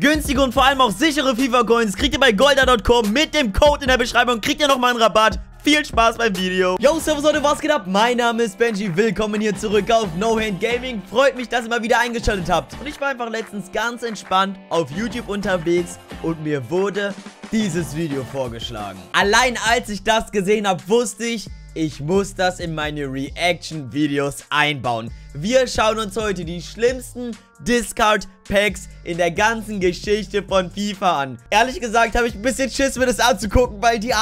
Günstige und vor allem auch sichere FIFA-Coins kriegt ihr bei golda.com mit dem Code in der Beschreibung. Kriegt ihr nochmal einen Rabatt. Viel Spaß beim Video. Yo, servus Leute, was geht ab? Mein Name ist Benji. Willkommen hier zurück auf No Hand Gaming. Freut mich, dass ihr mal wieder eingeschaltet habt. Und ich war einfach letztens ganz entspannt auf YouTube unterwegs und mir wurde dieses Video vorgeschlagen. Allein als ich das gesehen habe, wusste ich, ich muss das in meine Reaction-Videos einbauen. Wir schauen uns heute die schlimmsten Discard-Packs in der ganzen Geschichte von FIFA an. Ehrlich gesagt habe ich ein bisschen Schiss, mir das anzugucken, weil die...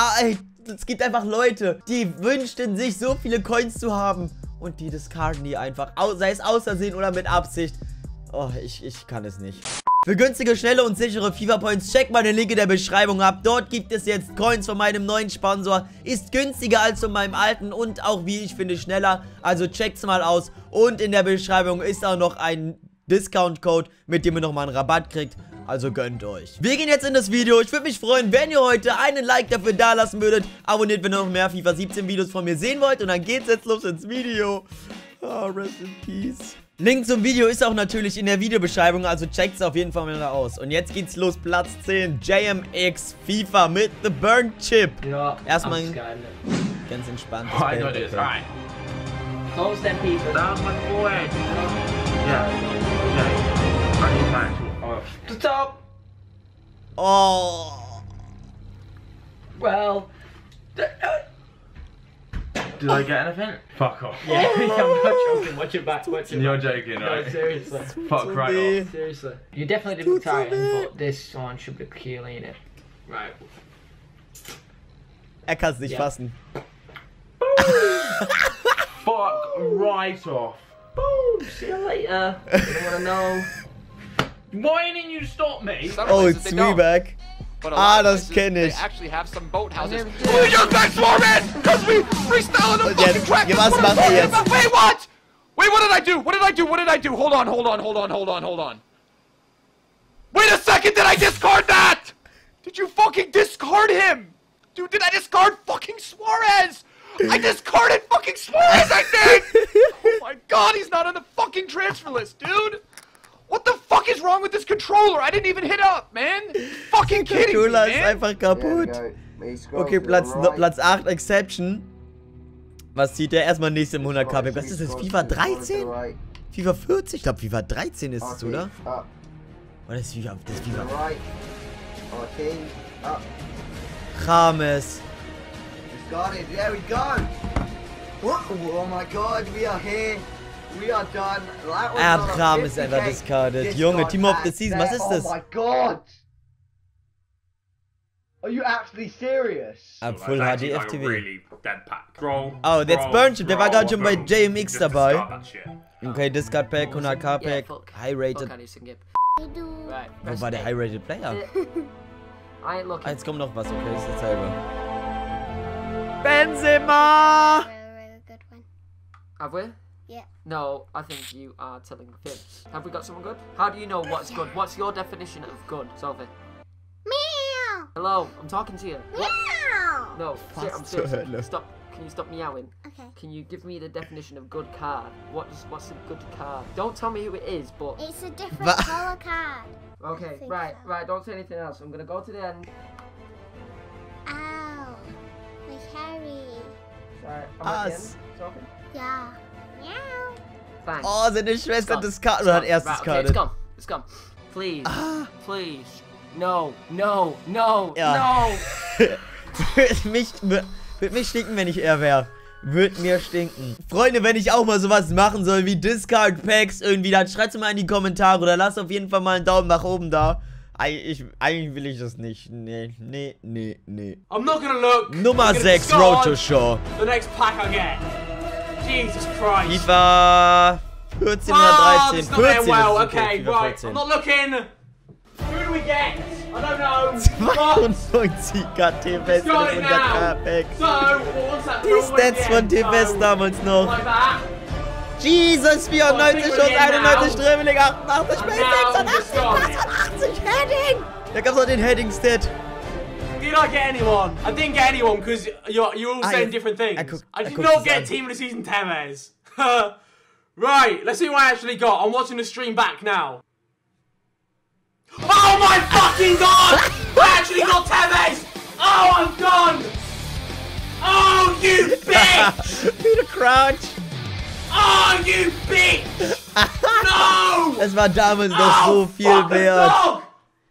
Es gibt einfach Leute, die wünschten sich so viele Coins zu haben und die discarden die einfach, sei es außersehen oder mit Absicht. Oh, ich, ich kann es nicht. Für günstige, schnelle und sichere FIFA-Points check mal den Link in der Beschreibung ab. Dort gibt es jetzt Coins von meinem neuen Sponsor. Ist günstiger als von meinem alten und auch, wie ich finde, schneller. Also checkt's mal aus. Und in der Beschreibung ist auch noch ein Discount-Code, mit dem ihr nochmal einen Rabatt kriegt. Also gönnt euch. Wir gehen jetzt in das Video. Ich würde mich freuen, wenn ihr heute einen Like dafür dalassen würdet. Abonniert, wenn ihr noch mehr FIFA 17 Videos von mir sehen wollt. Und dann geht's jetzt los ins Video. Oh, rest in peace. Link zum Video ist auch natürlich in der Videobeschreibung, also checkt's auf jeden Fall mal aus. Und jetzt geht's los, Platz 10, JMX FIFA mit The Burn Chip. Ja, Erstmal ganz entspannt. Oh, I know this, alright. Close them people. Down my forehead. Yeah. Yeah. I need that. Oh. Stop! Oh. Well... Did I get anything? Fuck off. Yeah, I'm not joking. Watch your back. Watch your You're back. joking, No, right? seriously. Fuck right weh. off. Seriously. You definitely didn't Titan, but this one should be killing it. Right. Er kann's nicht Ja. fassen. Fuck right off. Boom! See you later. You don't wanna know. Why didn't you stop me? Some Oh, it's me don't, Reback. But a Ah, lot of das places, They ich. actually have some boathouses. never Oh, you just back Suarez! Because we freestyling a Und fucking track. ja, That's was what I'm macht ihr talking jetzt? Wait, what? Wait, what did I do? What did I do? What did I do? Hold on, hold on, hold on, hold on, hold on. Wait a second, did I discard that? Did you fucking discard him? Dude, did I discard fucking Suarez? I discarded fucking Suarez, I think! oh my god, he's not on the fucking transfer list, dude! What the fuck is wrong with this controller? I didn't even hit up, man! Fucking kidding me, Controller ist man! einfach kaputt. Okay, Platz, no, Platz 8 Exception. Was zieht der? Erstmal nächste im 100 k Was ist das? FIFA 13? FIFA 40? Ich glaube FIFA 13 ist es, oder? Oder ist FIFA, das ist FIFA Right. Okay. Up. James. Got it. There we go. What? Oh my god, we are here. We are done. That was on hat a James 50K einfach discarded. discard Junge, Team of the Season, was ist das? Oh my god. Are you actually serious? Ab Full HD FTV. really dead pack. Scroll. Oh, that's scroll, Burn Chip. Der war gerade schon bei. JMX dabei. Okay, Discard Pack, 100k Yeah, Pack. High Rated. I. Wo war der A. High Rated Player? I Ah, jetzt kommt noch was, okay, ist dasselbe. Benzema! Very good one. Have we? Yeah. No, I think you are telling the fibs. Have we got someone good? How do you know what's good? What's your definition of good, Sophie? Meow. Hello, I'm talking to you. What? Meow. No, ser- I'm Was zur serious. Hölle? Stop. Can you stop meowing? Okay. Can you give me the definition of good card? What's what's a good card? Don't tell me who it is, but It's a different Va- color card. okay, right, so. right. Don't say anything else. I'm gonna go to the end. Ow. My Harry. Yeah. Meow. Thanks. Oh, seine Schwester Gone. discard It's oder hat gone. erst right, okay, it's discarded. gone. It's gone. Please, Ah. please. No, no, no, Ja. no. Würde mich, würde mich stinken, wenn ich er wäre. Würde mir stinken. Freunde, wenn ich auch mal sowas machen soll wie Discard Packs irgendwie, dann schreibt es mal in die Kommentare oder lasst auf jeden Fall mal einen Daumen nach oben da. Eig- Ich, eigentlich will ich das nicht. Nee, nee, nee, nee. I'm not gonna look. Nummer I'm gonna 6, Road to Show. The next pack I get. Jesus Christ. FIFA 14 oder Ah, 13. it's not going 14 well. ist okay, Okay, right. I'm 14. not looking. Who do we get? I don't know. 92k T-Fest und Got it 100k now. Pack. So, well? Die Stats von So, damals noch. Like. Jesus, 94 Schuss, 91 Dribbling, 88 Pace, now 86, discard. 86 Heading. Da gab's noch den Heading-Stat. Did I get anyone? I didn't get anyone because you're, you're all ah, I- saying different things. I could- I I did could not get Team of the Season Tevez. right, let's see what I actually got. I'm watching the stream back now. Oh my fucking god! I actually got Tevez! Oh, I'm gone! Oh, you bitch! Wieder Crouch. Oh, you bitch! No! Es war damals noch so Oh, viel fuck the wert. dog!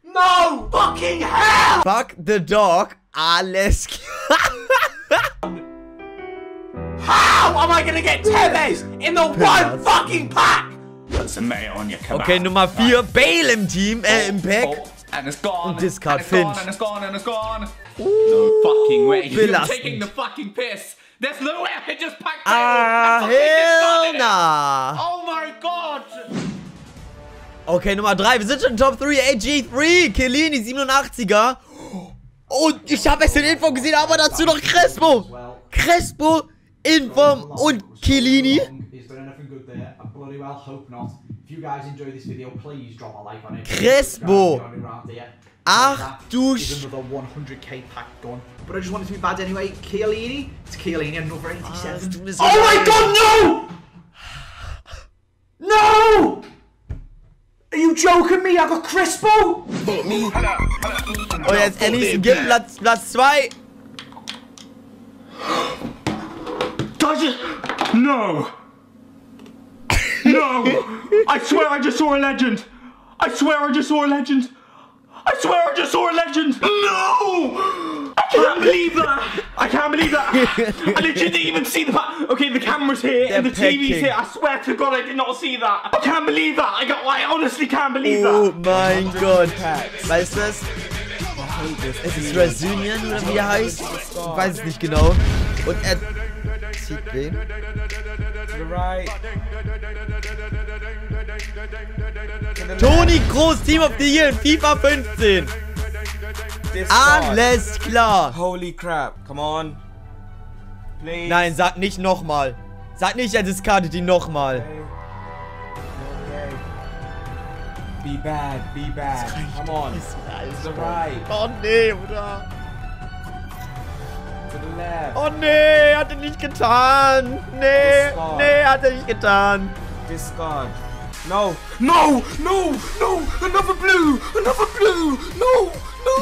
No! Fucking hell! Fuck the dog. Ah, Alles klar. How am I gonna get Tevez in the one fucking pack? Put some mayo on your kebab. Okay, Nummer 4. Bale im Team, äh, im Pack. Oh, and it's gone. Und discard and it's gone, and it's gone, and it's gone. no fucking way. You're belastend. taking the fucking piss. There's no way I could just pack Ah, I fucking hell nah. Oh my god. Okay, Nummer 3. Wir sind schon in Top 3. AG3. Kellini, 87er. Und ich habe es in Info gesehen, aber dazu noch Crespo. Crespo, Inform und Kellini. Is there anything good there? I bloody well hope not. If you guys enjoy this video, please drop a like on it. Crespo. Guys, you're around here. Ach That du another 100k pack gone. But I just wanted to be bad anyway. Chiellini. It's Chiellini, another 87. mir so Oh my leid. god, no! No! Are you joking me? I got Crispo? Und jetzt Ellison gibt Platz, Platz 2. Does it? No. No. I swear I just saw a legend. I swear I just saw a legend. I swear I just saw a legend. No. I can't believe that. I can't believe that. I literally didn't even see the pa- Okay, the camera's here and the They're TV's here. I swear to God I did not see that. I can't believe that. I got. I honestly can't believe Oh that. mein Gott. Weißt du was? Es ist Resunion oder wie er heißt? Ich weiß es nicht genau. Und er zieht wen? Toni Kroos, Team of the Year in FIFA 15. Alles klar. Holy crap. Come on. Please. Nein, sag nicht nochmal. Sag nicht, er discardet ihn nochmal. Okay. Be bad. Be bad. Come on. The right. Oh nee, Bruder. To the left. Oh nee, hat er nicht getan. Nee, nee, hat er nicht getan. Discard. No. No! No! No! Another blue! Another blue! No! No!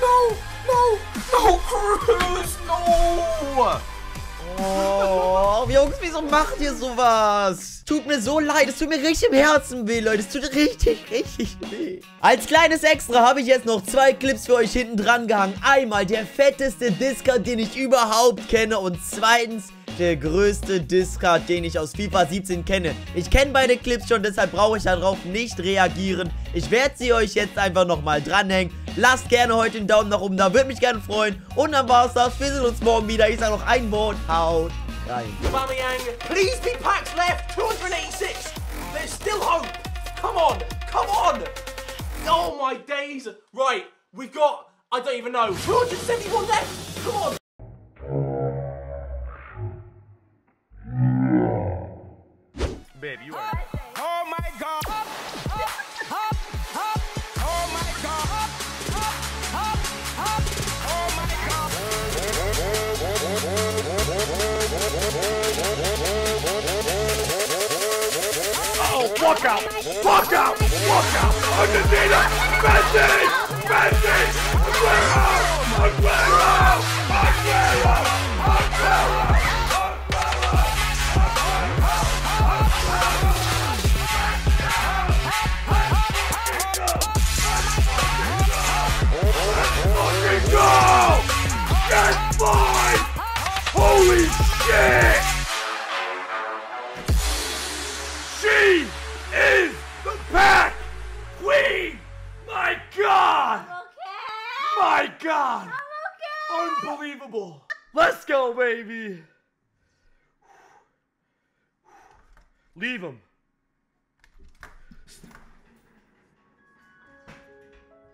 No! No! No! Cruz! No! Oh, Jungs, wieso macht ihr sowas? Tut mir so leid, es tut mir richtig im Herzen weh, Leute. Es tut richtig, richtig weh. Als kleines Extra habe ich jetzt noch zwei Clips für euch hinten dran gehangen. Einmal der fetteste Discard, den ich überhaupt kenne. Und zweitens der größte Discard, den ich aus FIFA 17 kenne. Ich kenne beide Clips schon, deshalb brauche ich darauf nicht reagieren. Ich werde sie euch jetzt einfach nochmal dranhängen. Lasst gerne heute einen Daumen nach oben da, würde mich gerne freuen. Und dann war's das. Wir sehen uns morgen wieder. Ich sage noch ein Wort. Haut rein. Please be packs left, 286. There's still hope. Come on, come on. Oh my days. Right, we've got, I don't even know, 271 left. Come on. You are. Oh my God. Oh my God. Oh my God. Oh, fuck out! Fuck out! Fuck out! Argentina! Messi! Messi! Aguero! Aguero! She is the pack queen. My God. My God. Unbelievable. Let's go, baby. Leave him.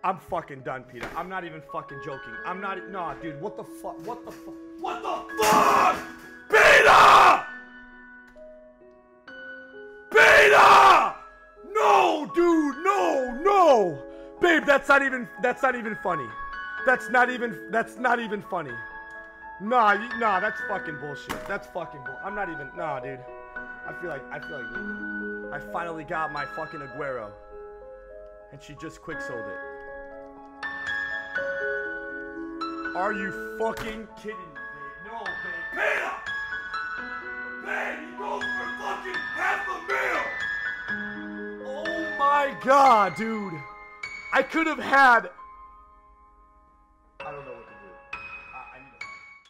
I'm fucking done, Peter. I'm not even fucking joking. I'm not. Nah, dude. What the fuck? What the fuck? What the fuck? Peter! Peter! No, dude. No, no. Babe, that's not even. That's not even funny. That's not even. That's not even funny. Nah, you, nah. That's fucking bullshit. That's fucking bull. I'm not even. Nah, dude. I feel like. I feel like. I finally got my fucking Aguero. And she just quick sold it. Are you fucking kidding me, babe? No, babe. Peter! Babe, he goes for fucking half a meal! Oh my god, dude. I could have had